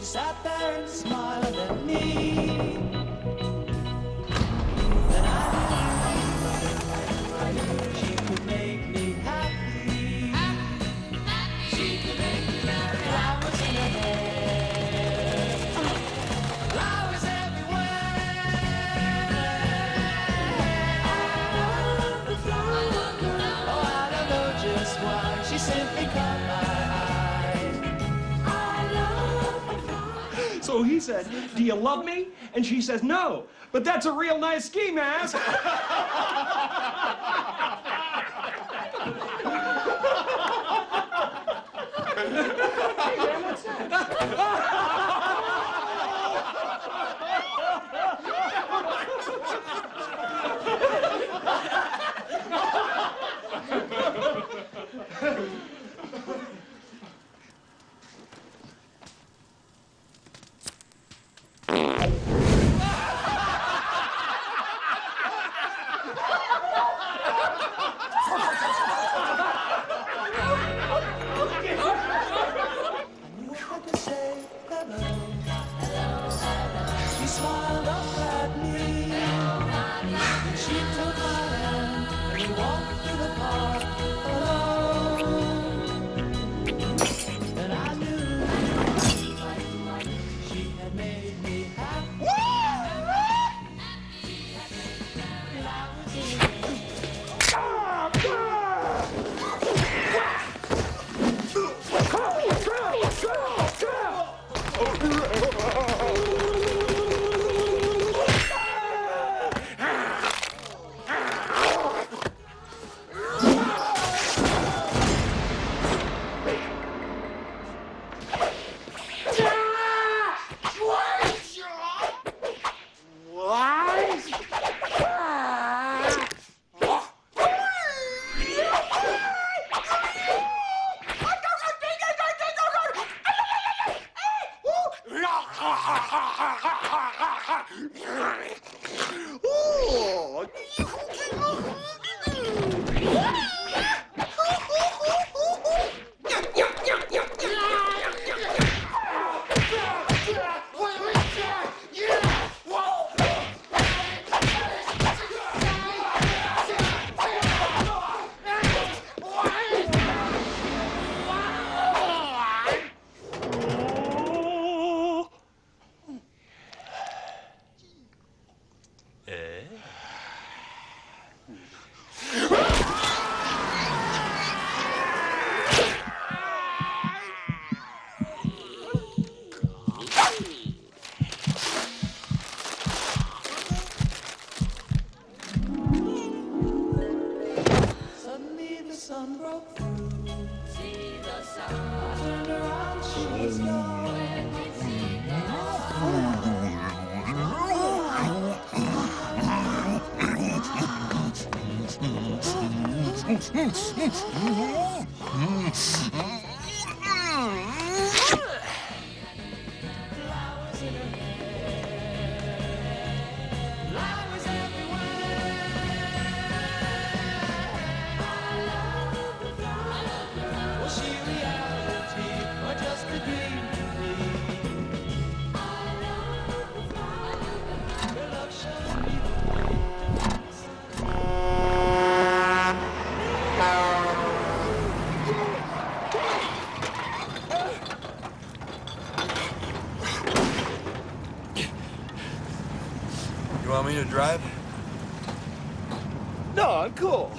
sat there and smiled at me. I knew she could make me happy. She could make me happy. Flowers in her hair. Flowers everywhere. Oh, I don't know just why. She simply caught my So he said, Do you love me? And she says, No. But that's a real nice ski mask. sun broke through. I turned around, she was gone. Flowers You want me to drive? No, I'm cool.